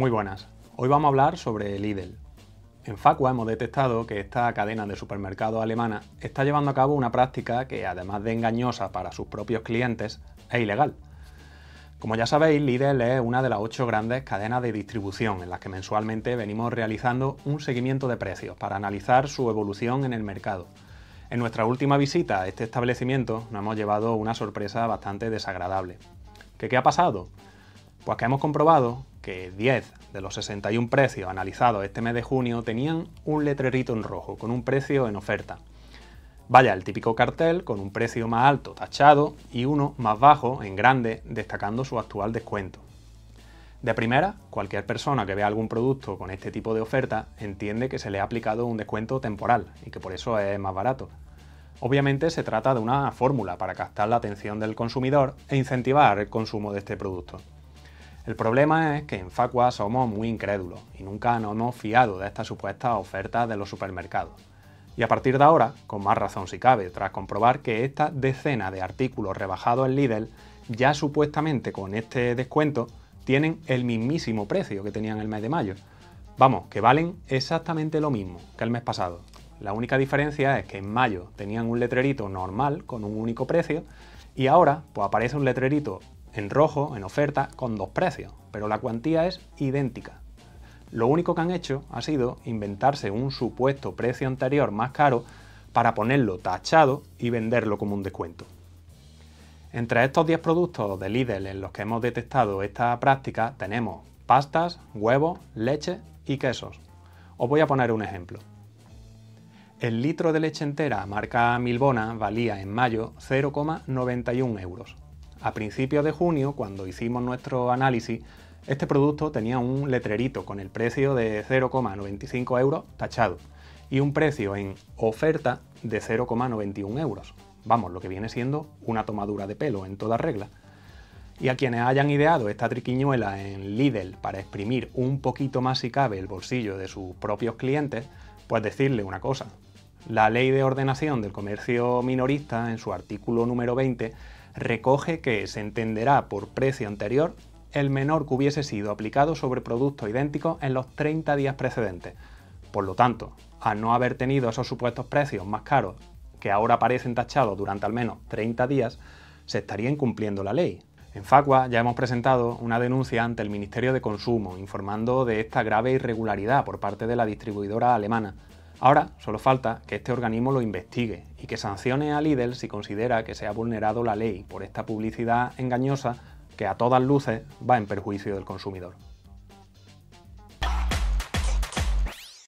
Muy buenas. Hoy vamos a hablar sobre Lidl. En Facua hemos detectado que esta cadena de supermercados alemana está llevando a cabo una práctica que, además de engañosa para sus propios clientes, es ilegal. Como ya sabéis, Lidl es una de las ocho grandes cadenas de distribución en las que mensualmente venimos realizando un seguimiento de precios para analizar su evolución en el mercado. En nuestra última visita a este establecimiento nos hemos llevado una sorpresa bastante desagradable. ¿Qué, qué ha pasado? Pues que hemos comprobado que 10 de los 61 precios analizados este mes de junio tenían un letrerito en rojo con un precio en oferta. Vaya, el típico cartel con un precio más alto tachado y uno más bajo en grande destacando su actual descuento. De primera, cualquier persona que vea algún producto con este tipo de oferta entiende que se le ha aplicado un descuento temporal y que por eso es más barato. Obviamente se trata de una fórmula para captar la atención del consumidor e incentivar el consumo de este producto. El problema es que en Facua somos muy incrédulos y nunca nos hemos fiado de estas supuestas ofertas de los supermercados. Y a partir de ahora, con más razón si cabe, tras comprobar que esta decena de artículos rebajados en Lidl, ya supuestamente con este descuento, tienen el mismísimo precio que tenían el mes de mayo. Vamos, que valen exactamente lo mismo que el mes pasado. La única diferencia es que en mayo tenían un letrerito normal con un único precio y ahora pues aparece un letrerito en rojo, en oferta, con dos precios, pero la cuantía es idéntica. Lo único que han hecho ha sido inventarse un supuesto precio anterior más caro para ponerlo tachado y venderlo como un descuento. Entre estos 10 productos de Lidl en los que hemos detectado esta práctica tenemos pastas, huevos, leche y quesos. Os voy a poner un ejemplo. El litro de leche entera marca Milbona valía en mayo 0,91 euros a principios de junio, cuando hicimos nuestro análisis, este producto tenía un letrerito con el precio de 0,95 euros tachado y un precio en oferta de 0,91 euros. Vamos, lo que viene siendo una tomadura de pelo en toda regla. Y a quienes hayan ideado esta triquiñuela en Lidl para exprimir un poquito más si cabe el bolsillo de sus propios clientes, pues decirle una cosa. La ley de ordenación del comercio minorista, en su artículo número 20, recoge que se entenderá por precio anterior el menor que hubiese sido aplicado sobre productos idénticos en los 30 días precedentes. Por lo tanto, al no haber tenido esos supuestos precios más caros que ahora aparecen tachados durante al menos 30 días, se estaría incumpliendo la ley. En Facua ya hemos presentado una denuncia ante el Ministerio de Consumo informando de esta grave irregularidad por parte de la distribuidora alemana, Ahora solo falta que este organismo lo investigue y que sancione a Lidl si considera que se ha vulnerado la ley por esta publicidad engañosa que a todas luces va en perjuicio del consumidor.